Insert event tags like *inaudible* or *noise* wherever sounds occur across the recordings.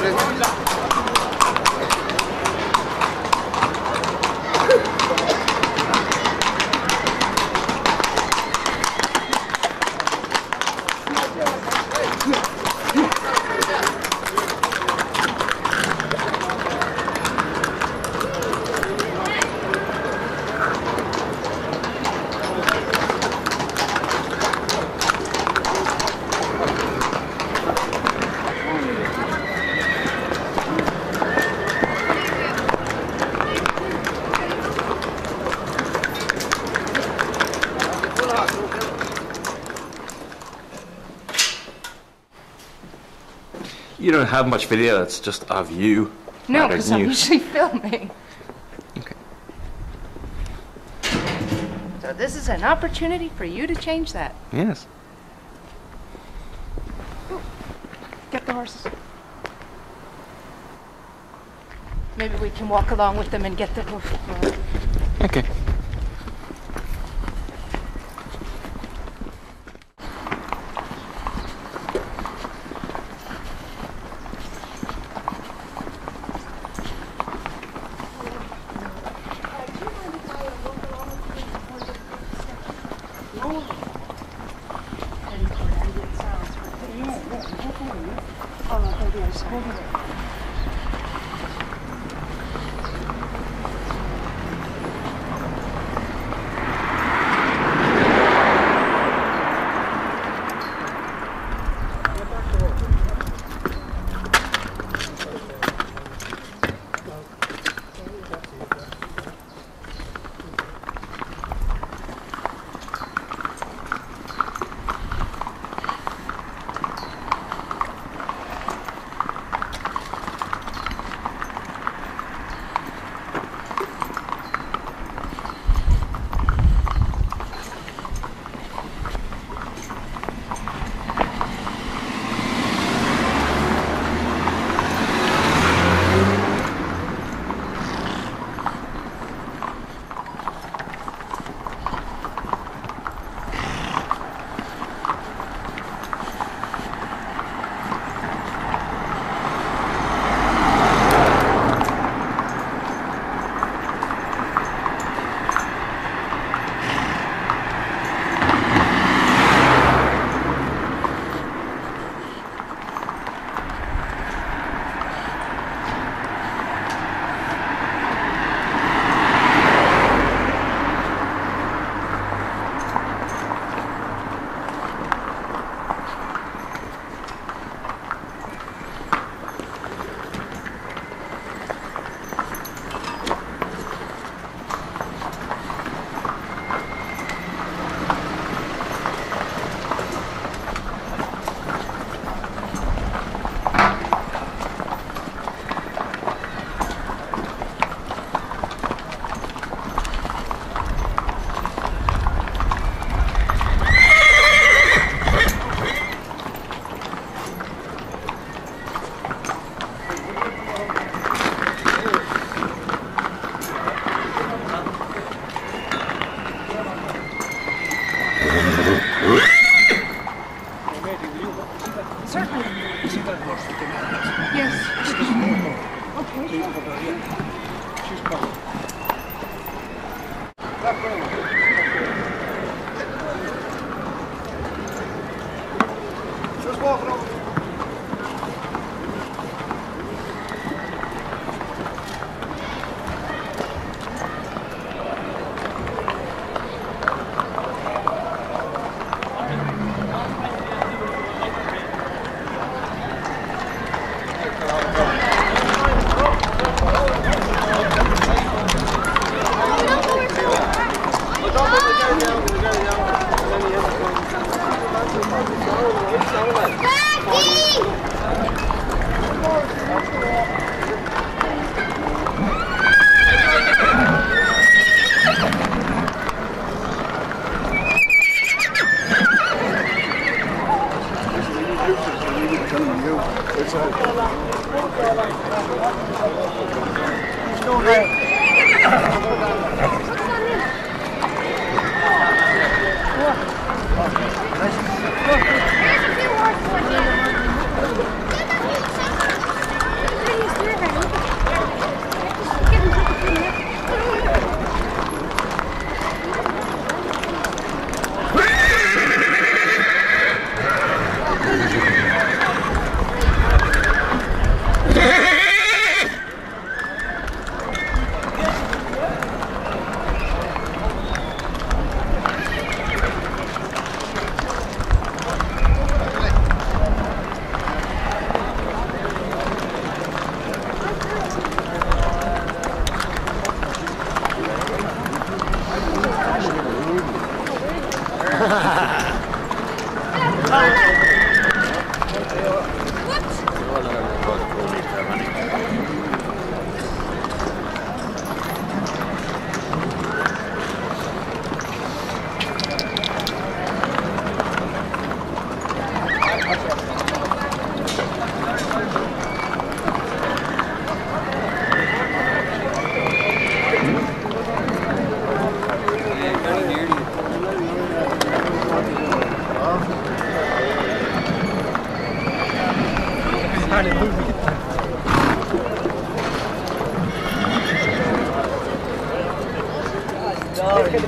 puedes. You don't have much video, it's just of you. No, because I'm usually *laughs* filming. Okay. So this is an opportunity for you to change that. Yes. Get the horses. Maybe we can walk along with them and get the hoof. Okay. Certainly. Yeah.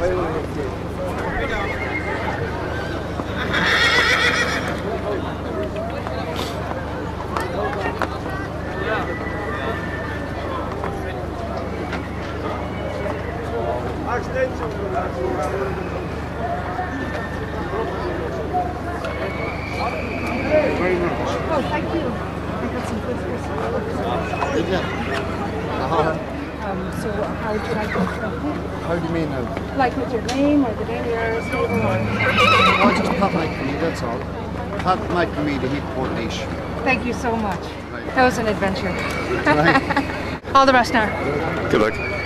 Oh, thank you. I got some good Um, so how would you like to How do you mean now? Like with your name or the name of your stable or? Oh, just Pat McNamee, that's all. Pat McNamee, the heat port niche. Thank you so much. Right. That was an adventure. Right. *laughs* All the best now. Good luck.